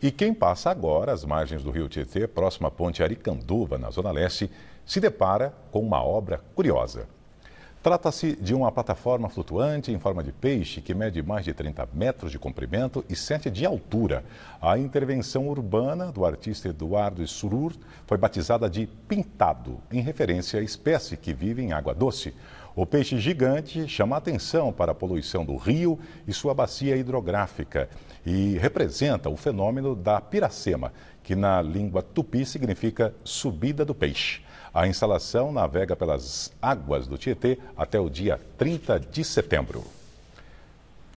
E quem passa agora às margens do rio Tietê, próximo à ponte Aricanduva, na Zona Leste, se depara com uma obra curiosa. Trata-se de uma plataforma flutuante em forma de peixe que mede mais de 30 metros de comprimento e 7 de altura. A intervenção urbana do artista Eduardo Surur foi batizada de Pintado, em referência à espécie que vive em água doce. O peixe gigante chama atenção para a poluição do rio e sua bacia hidrográfica e representa o fenômeno da piracema, que na língua tupi significa subida do peixe. A instalação navega pelas águas do Tietê até o dia 30 de setembro.